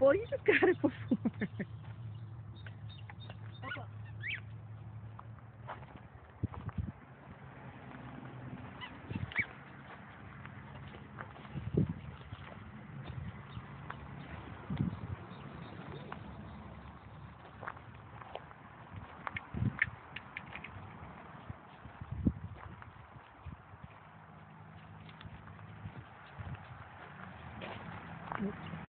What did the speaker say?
Well, You just got it before. Thank you.